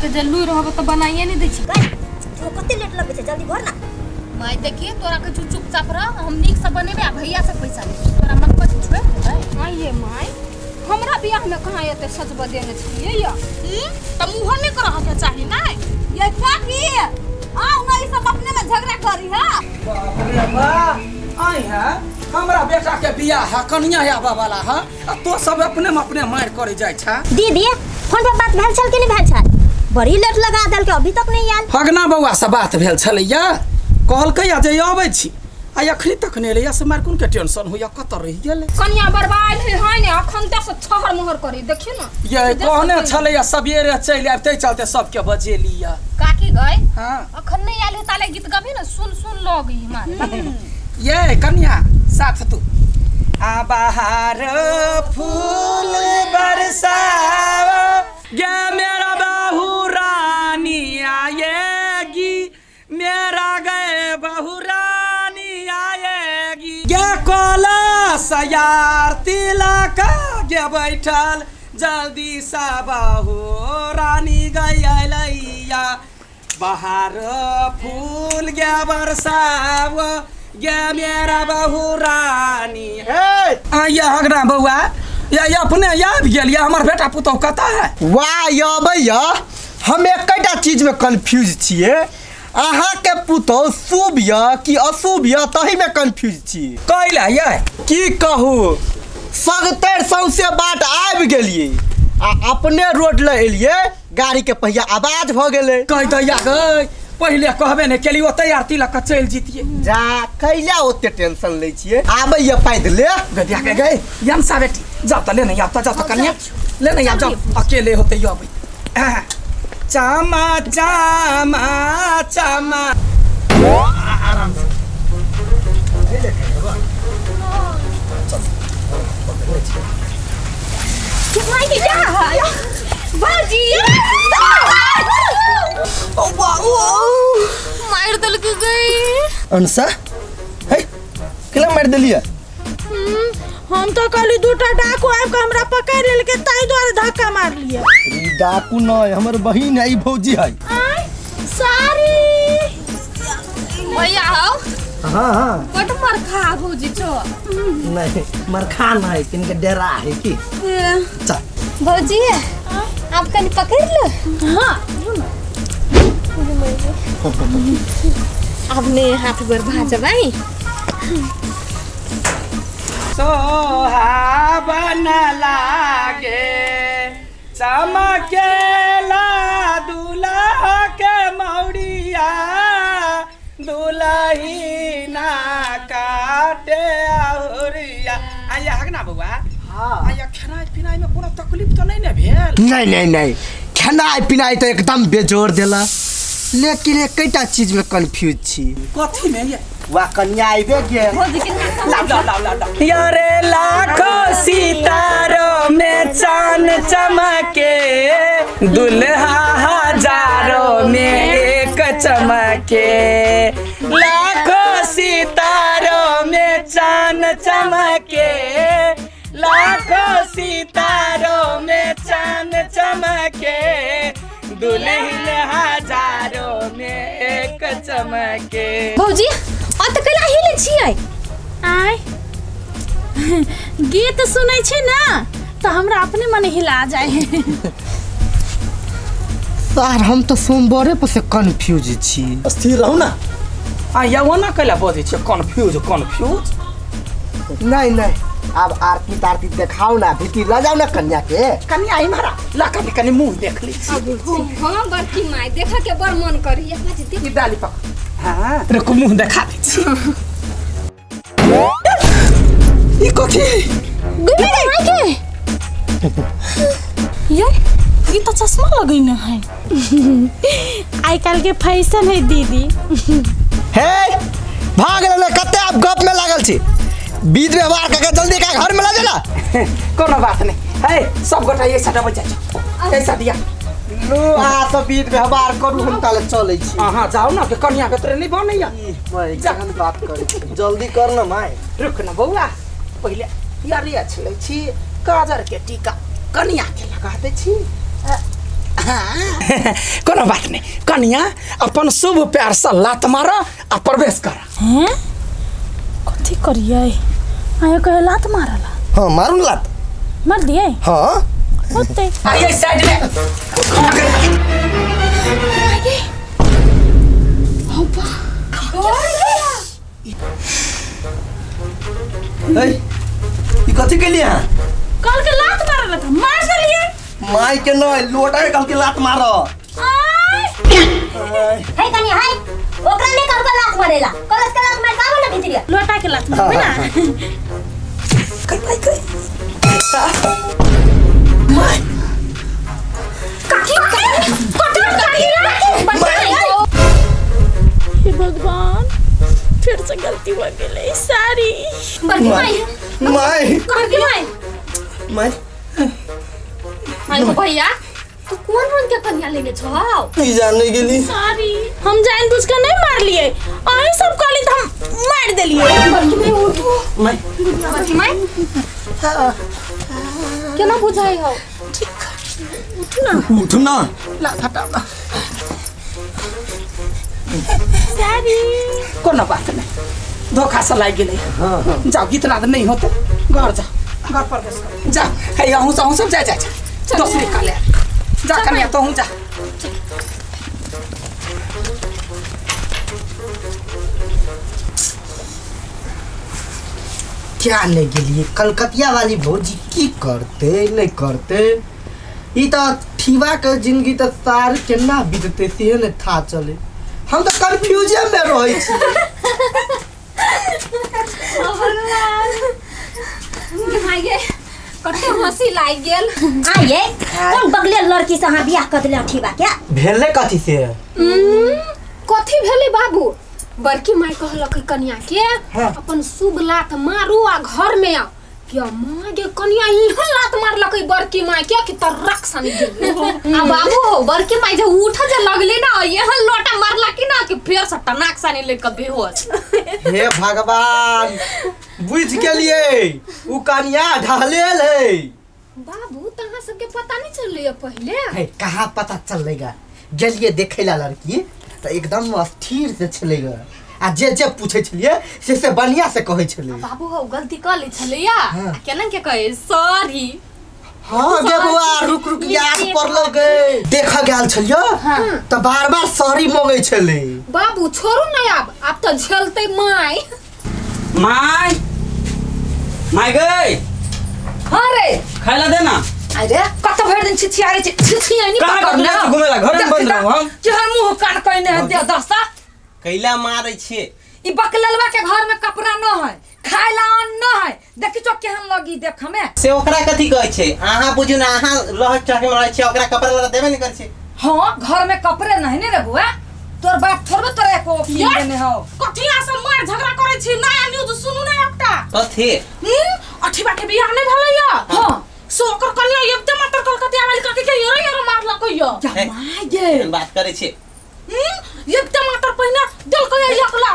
के जे लुई रहब त बनाइए नहीं दै छी। जो कते लेट लगे छै? जल्दी भर ना। माय देखिए तोरा के चुप चुपचाप रह हम नीक से बनेबे आ भैया से पैसा ले तोरा मन पर छोड़ देबै। आइए माय हमरा बियाह में कहाँ एते सज बदेने छियै या? त मुँह में करह के चाही ना ये काकी आओ ना ई सब अपने में झगड़ा करी हा? बाप रे वाह आई है हमरा बेटा के बियाह है कनिया आबा वाला है तो सब अपने में अपने मार करे जाय छा दीदी फ़ोन पर बात भेल छल कि नहीं भेल छल? बड़ी लेट लगा देल के अभी तक नहीं आयल। फगना बौआ से बात भेल छलैया। कहलकै या जे अबै छी। आ अखनी तक नहीं एलै से मार कोन के टेंशन होइया? कत रहि गेलै? कन्या बर्बाद है ने? अखन तक से छहर मोहर करी देखियो ना। ये कहने छलैया सबेरे चलि आब तै चलते सबके बजेली या काकी गए हाँ। अखन नहीं आले ताले गीत गाबी ना? सुन सुन लगी हमारे। ये कन्या साथ तू। आ बाहर फूल बरसाओ गे मेरा कलश यार तिलक गे बैठल। जल्दी सा बहू रानी गई लैया। बाहर फूल गे बरसाव गे मेरा बहू रानी। आ ये हगना बउआ या ये अपने याद गेल या हमर बेटा पुतौह कतऽ है? वाह यौ भैया हम एकटा चीज़ में कंफ्यूज छियै अहाँके पुतौह शुभ यऽ कि अशुभ यऽ तही में कंफ्यूज छी। कैला ये की कहू? सगतर सौसे बाट आबि गेलियै। आ अपने रोड ले एलियै गाड़ी के पहिया आवाज़ भऽ गेलै। कह दैया गई पहिले कहबे ने केली ओतै आर तिलक के चलि जीतिए जा कैला ओते टेंशन लै छियै। आबैया पैदले गदिया के गए यम सा बेटी जाओ तो ले नहीं आता जाओ तो कन्या। ले नहीं आ जाओ अकेले होते यो अबै आह, चामा चामा चामा मार दल के गई अंसा है केला मारि देलियै हम तो कहली दूटा डाकू आबि के हमरा पकड़ लेलकै ताहि दुआरे धक्का मारलियै। ई डाकू नहि हमर बहिन है भौजी है। सारी। भैया हो हाँ हाँ। बट मार खा भौजी छो नहीं मरखान है किनके डेरा है की। चल। भौजी आप कनी पकड़ लो। हाँ। अपने हाथ गोर भाजबाई सोहाबन लागे चमकेला दूल्हा के मौरिया दुलही ना काटे आहुरिया आया हक ना बउआ आया खेनाइ पिनाइ में कोनो तकलीफ़ तो नहीं ने भेल? नहीं नहीं नहीं। खेनाइ पिनाइ तो एकदम बेजोड़ देला लेकिन एकटा चीज़ में कंफ्यूज छी। कथी में ये कन्या लाव यारे लाखों सितारों में चाँद चमके दुल्हा हज़ारों में एक चमके। लाखों सितारों में चाँद चमके लाखों सितारों में चाँद चमके दुल्हन हज़ारों में एक चमके। भौजी छियै आय गीत सुनै छी ना तो हमरा अपने मन हिला जाए सर हम तो सोमवारे पर से कंफ्यूज छी। स्थिर रहू ना। आ या ओना कैला बजै छै कन्फ्यूज़ कन्फ्यूज़ नहीं नहीं अब आरती तारती देखाओ ना भीती ल जाओ ना कन्या के कनी आई मारा ला कनी कनी मुँह देख ली हाँ बड़की माय देखा के बड़ मन करी ई डाली पक हाँ तेरे को मुँह देखा दै ई कथी ये ये तो चश्मा लगैने है काल्हि के फ़ैशन है दीदी हे भाग ले कते आप गप में लागल छी बीच व्यवहार करके जल्दी का घर में ला जाना कोनो बात नहीं है सब गोटा ये सटा बजा छ ऐसा दिया लो आ तो बीच व्यवहार करू हम काले चलै छी अहाँ जाओ ना के कन्या के तोरे नहीं बनैया मैं जहन बात करै जल्दी कर ना माय रुक न बौआ पहिले यारिया छलै छी काजर के टीका कनिया के लगा दै छी। कोनो बात नहीं कनिया अपन शुभ प्यार से लात मार आ प्रवेश कर हैं? कथी करिए आयो कहे लात मारला। हाँ मारू लात। मार दिए हाँ। होते आइए साइड में है ई कथी के लिए हैं? कल के लात मारला था मार दिए माई के नहीं लोटा कल के लात मार। है कनी है ओकरा ने कर के लात मारेला। कलस के लात मार का बोला भितरिया लोटा के लात मार ना। हे भगवान। फिर से गलती हो गई सारी। माई बड़की माई माई माई भैया तू कौन रंग के कन्या लेने छौ ई जानने के लिए। सारी। हम जान बुझ के नहीं मार लिए। आई सब कहली तो हम मार माई उठो माई बड़की माई केना बुझाई हो? उठ ना सारी कोनो बात नहीं धोखा से लाग गेलै। जाओ गीतना तो नहीं होते। घर जा घर प्रवेश कर। जा है अहूँ से अहूँ सब जा जा दोसरी का ले। जा कन्या तो हूँ जा। क्या ले गेलिए कलकतिया वाली भौजी की करते नहीं करते? ई तो ठीवा के ज़िंदगी तो सार केना बीतते से ने था चले। हम तो कंफ्यूजन में रहे छी। भाई गे कते हँसी लाग गेल। आइए कौन बगले लड़की से हाँ बियाह कर दिले अठीबा क्या? भेले कथी से? कथी भेलै बाबू? बड़की माई कहलक कन्या के अपन शुभ लात मारू आ घर में आ क्या माँ गे कन्या इहाँ लात मारलक बड़की माई के कि तरक सन गेल आ बाबू बड़की माई जे उठ जे लगले ना यहाँ लोटा मारलक कि ना कि फेर से टनाक सन लेके बेहोश हे भगवान बुझ उ कनिया ढहले ले। बाबू तहाँ सबके पता नहीं चललै पहले? है कहाँ पता चलेगा गेलिए देखे ला लड़की तो एकदम स्थिर से छलेगा आ जे जे पूछे छलिए से से बढ़िया से कहे छलिए बाबू हो गलती कर लै छलैया। हाँ। केना के कहे? सॉरी हाँ गे बुआ रुक रुक याद पड़लो गे। देख गेल छलियो तो बार बार सॉरी मांगे छले। बाबू छोड़ू नहीं आब। आब तो झेलते माई माय! माय गई अरे खाइला दे ना। अरे कत भर दिन छिछियारे छी। छिछिया नहीं कहाँ कहाँ जाए छी घुमे ला? घरे में बंद रहू हम। जहर मुँह कान कहने है। दे दस्ता कैला मारै छियै। ई बकललवा के घर में कपड़ा न है खाए ला अन्न न है। देखी तो केहन लगी देख में से ओकरा कथी कहै छै? अहाँ बुझू ना अहाँ लह चढ़े में रहै छियै ओकरा कपड़ा लड़ा देबे नहीं करै छै हाँ घर में कपड़े नहीं ने रे बुआ तोर बाप थोड़बे तोरे को किन देने हो। कथिया से मार झगड़ा करे छी नया न्यूज़ सुनू ना एकटा। कथी? हम्म अठीबा के बियाह नहीं भलैया हाँ। सो ओकर कन्या एकदम मात्र कलकतिया वाली कथी के योरे योरे मारलक यो हे, माय गे बात करै छियै। हम्म एकदम मात्र पहिना दिल को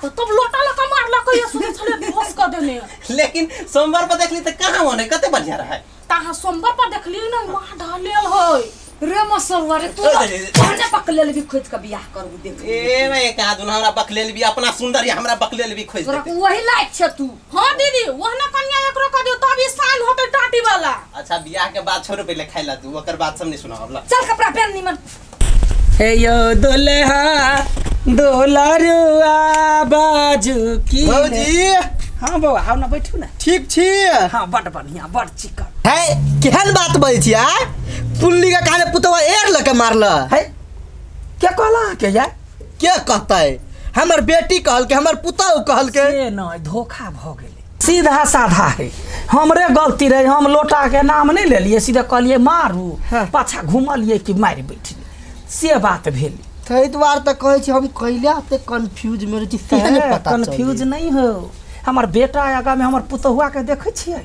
एक लात तब लोटा लका मारलक यो सुने छले बेहोश कर देने। लेकिन सोमवार पर देखली त कहाँ होने? कते बढ़िया रहे ताहा सोमवार पर देखली ना वहाँ ढालेल होय। रे मसलवा रे तू। हमने पकले भी खोज के बियाह करबू देख ए मैं कहा दून हमरा बकलेल भी अपना सुंदर या हमरा बकलेल भी खोज देते। वही लायक छ तू। हाँ दीदी वहना कन्या एकरो कर दियो तब ई शान होते टाटी वाला अच्छा बियाह के बाद छोड़ पहले खाइला तू ओकर बाद सब नहीं सुनाओ ला। चल कपड़ा पहन निमन हे यो दुल्हा दुलरुआ बाजू की भौजी हाँ बौआ आओ ना बैठू ना। ठीक छी। हाँ बड़ बढ़िया बड़ चिकन। है केहन बात बजै छी आ? पुल्ली के काने पुतवा एर लके मारल। है क्या कहला के यार के कहतै? हमर बेटी कहल के हमर पुतौ कहल के से धोखा भ गेलै। सीधा साधा है। हमरे गलती रहे हम लोटा के नाम नहीं लेलिए सीधे कहलिए मारू। हाँ। पाछा घुमलिए कि मारि बैठली से बात भेल। दुआरे तऽ कहै छी हम कैला ते कंफ्यूज में रहै छी से नहि पता कन्फ्यूज़ नहीं हो। हमर बेटा आगा में हमर पुतहुआ के देखे छियै?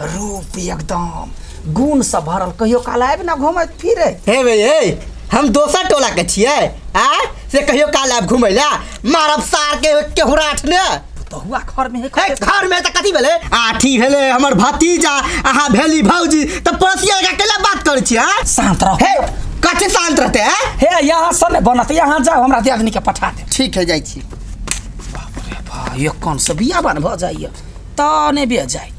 रूप एकदम गुण से भरल। कहियो काल आबि ना घूमैत फिरे। हे भै हे हम दोसर टोला के छियै? आ? से कहियो काल आब घुमै ला। मारब सार के केहुराठ ने पुतहुआ घर में है घर में तऽ कथी भेलै? आठी भेलै हमर भतीजा अहाँ भेली भौजी तऽ पड़ोसिया के केला बात करै छी हाँ शांत रहो। हे शांत रहते हैं? हे यहाँ सन नहीं बनत यहाँ जाओ हमरा दियादनी के पठा दे। ठीक है जाई छी। भाई ये कौन सा बिया बन भ जाइए? तने बे जाए